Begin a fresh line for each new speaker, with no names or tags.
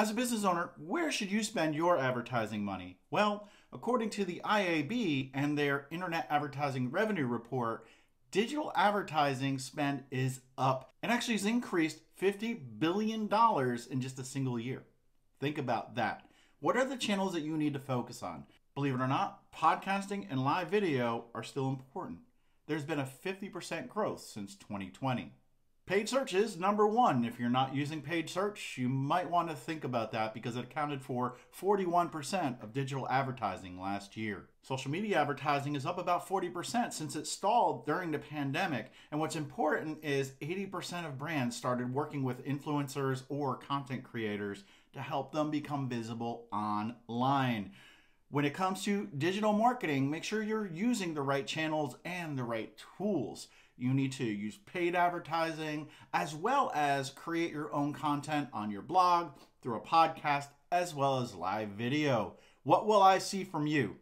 As a business owner, where should you spend your advertising money? Well, according to the IAB and their Internet Advertising Revenue Report, digital advertising spend is up and actually has increased $50 billion in just a single year. Think about that. What are the channels that you need to focus on? Believe it or not, podcasting and live video are still important. There's been a 50% growth since 2020. Paid search is number one. If you're not using paid search, you might want to think about that because it accounted for 41% of digital advertising last year. Social media advertising is up about 40% since it stalled during the pandemic. And what's important is 80% of brands started working with influencers or content creators to help them become visible online. When it comes to digital marketing, make sure you're using the right channels and the right tools. You need to use paid advertising as well as create your own content on your blog, through a podcast, as well as live video. What will I see from you?